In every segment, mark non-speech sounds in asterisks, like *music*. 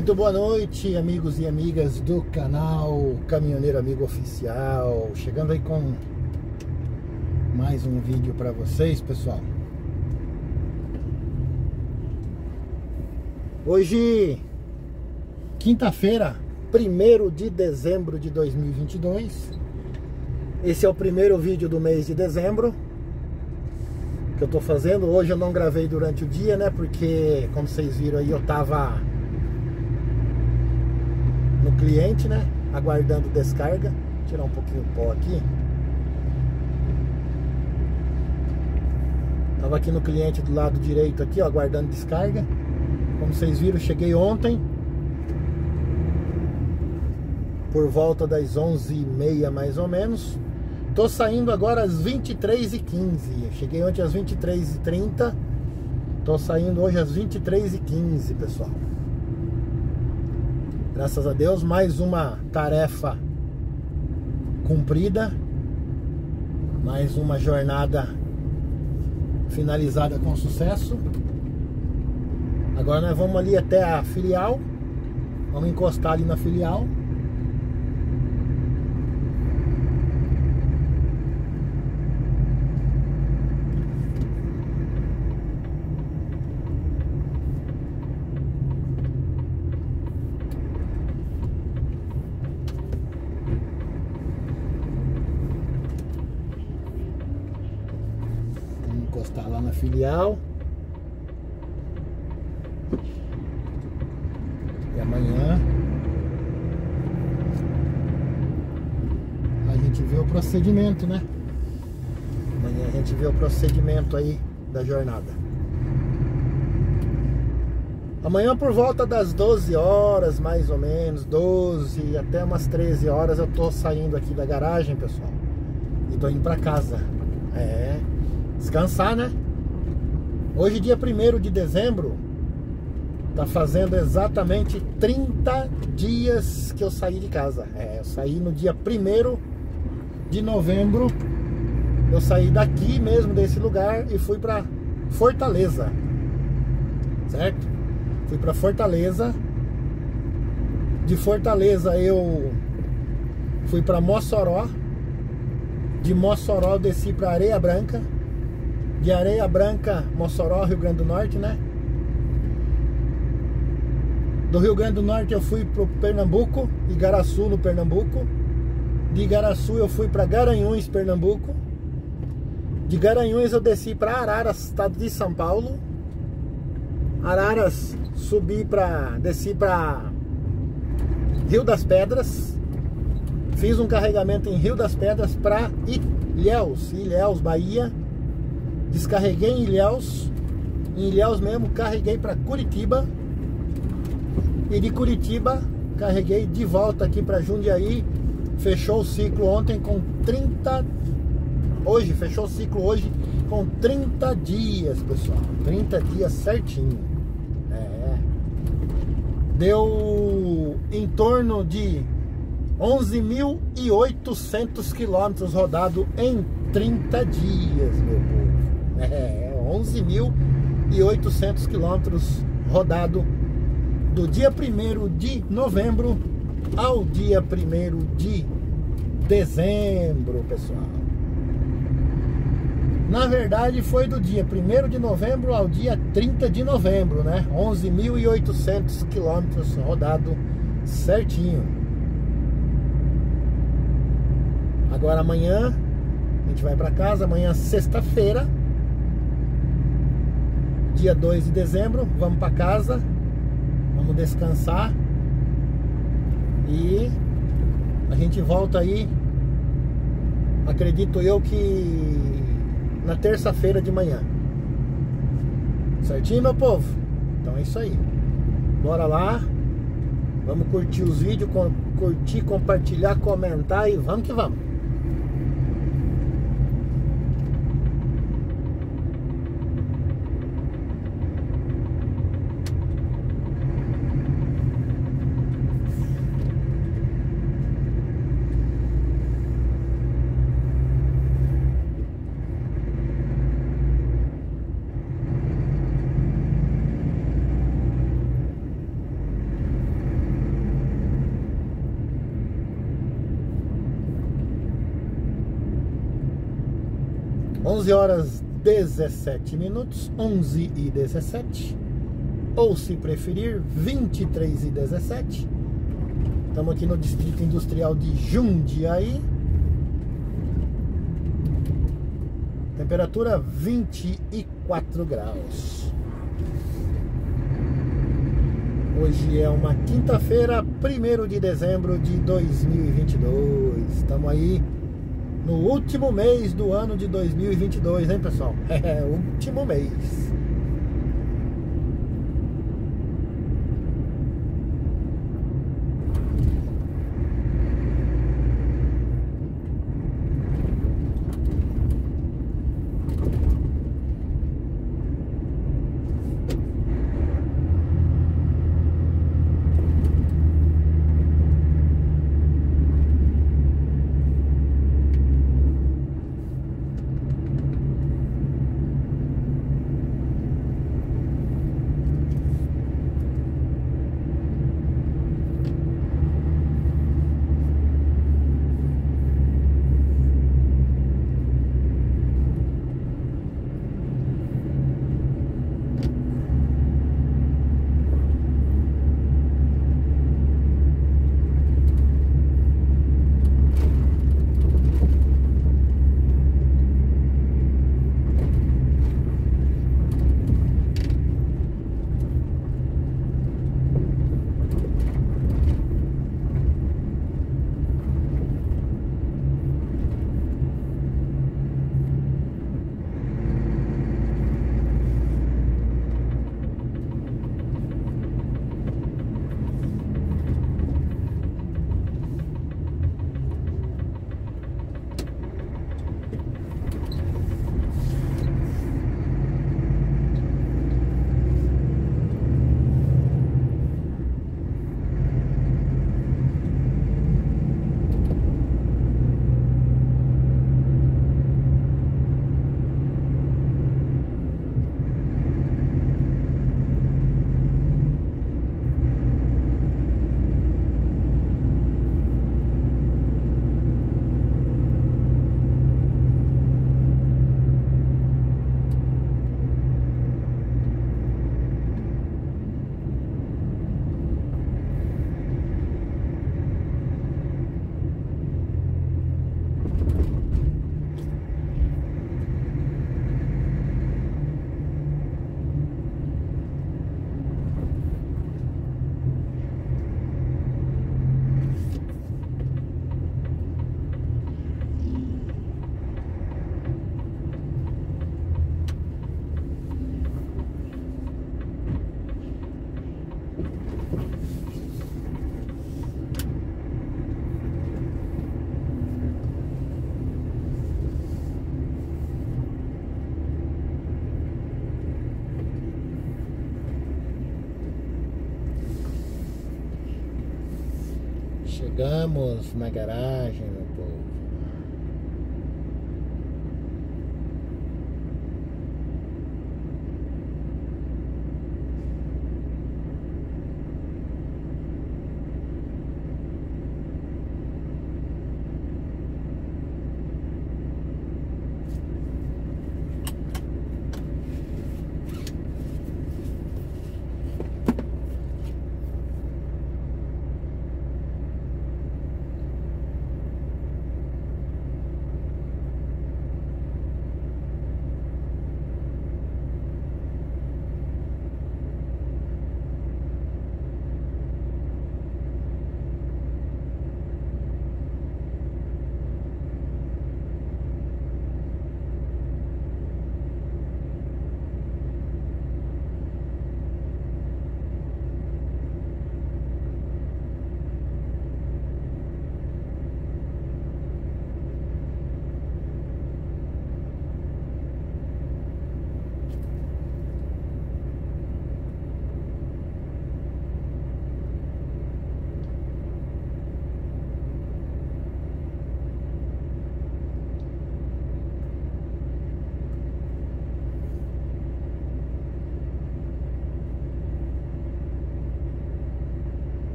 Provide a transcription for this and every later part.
Muito boa noite, amigos e amigas do canal Caminhoneiro Amigo Oficial. Chegando aí com mais um vídeo para vocês, pessoal. Hoje, quinta-feira, 1 de dezembro de 2022. Esse é o primeiro vídeo do mês de dezembro que eu tô fazendo. Hoje eu não gravei durante o dia, né? Porque, como vocês viram aí, eu tava no cliente, né? Aguardando descarga. Vou tirar um pouquinho o pó aqui. Tava aqui no cliente do lado direito aqui, ó, aguardando descarga. Como vocês viram, cheguei ontem. Por volta das 11h30 mais ou menos. Tô saindo agora às 23h15. Cheguei ontem às 23h30. Tô saindo hoje às 23h15, pessoal. Graças a Deus, mais uma tarefa cumprida. Mais uma jornada finalizada com sucesso. Agora nós vamos ali até a filial. Vamos encostar ali na filial. Vamos encostar lá na filial. E amanhã a gente vê o procedimento, né? Amanhã a gente vê o procedimento aí da jornada. Amanhã por volta das 12 horas, mais ou menos, 12 até umas 13 horas eu tô saindo aqui da garagem, pessoal. E tô indo pra casa. É, descansar, né? Hoje, dia 1 de dezembro, tá fazendo exatamente 30 dias que eu saí de casa. É, eu saí no dia 1 de novembro. Eu saí daqui mesmo, desse lugar, e fui pra Fortaleza. Certo? Fui pra Fortaleza. De Fortaleza eu fui pra Mossoró. De Mossoró desci pra Areia Branca. De Areia Branca, Mossoró, Rio Grande do Norte, né? Do Rio Grande do Norte eu fui pro Pernambuco, Igaraçu no Pernambuco. De Igaraçu eu fui para Garanhuns, Pernambuco. De Garanhuns eu desci para Araras, estado de São Paulo. Araras subi para desci para Rio das Pedras. Fiz um carregamento em Rio das Pedras para Ilhéus, Ilhéus, Bahia. Descarreguei em Ilhéus. Em Ilhéus mesmo, carreguei para Curitiba. E de Curitiba, carreguei de volta aqui para Jundiaí. Fechou o ciclo ontem com 30. Hoje, fechou o ciclo hoje com 30 dias, pessoal. 30 dias certinho. É. Deu em torno de 11.800 quilômetros rodado em 30 dias, meu povo. É, 11.800 quilômetros rodado do dia 1 de novembro ao dia 1 de dezembro, pessoal. Na verdade, foi do dia 1 de novembro ao dia 30 de novembro, né? 11.800 quilômetros rodado certinho. Agora amanhã a gente vai para casa, amanhã sexta-feira, dia 2 de dezembro, vamos para casa, vamos descansar e a gente volta aí, acredito eu que na terça-feira de manhã. Certinho, meu povo? Então é isso aí. Bora lá. Vamos curtir os vídeos, curtir, compartilhar, comentar e vamos que vamos. 11 horas 17 minutos, 11 e 17. Ou se preferir, 23 e 17. Estamos aqui no Distrito Industrial de Jundiaí. Temperatura 24 graus. Hoje é uma quinta-feira, 1 de dezembro de 2022. Estamos aí no último mês do ano de 2022, hein, pessoal? *laughs* É, último mês. Chegamos na garagem, meu povo.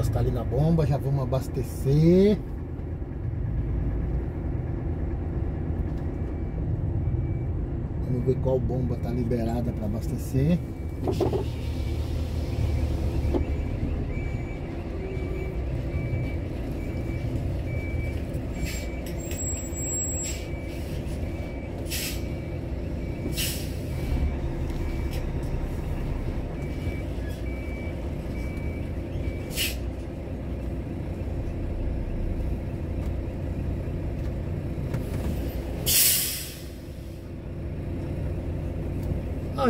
Encostar ali na bomba, já vamos abastecer. Vamos ver qual bomba tá liberada para abastecer.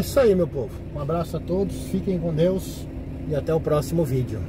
Ah, isso aí, meu povo. Um abraço a todos, fiquem com Deus e até o próximo vídeo.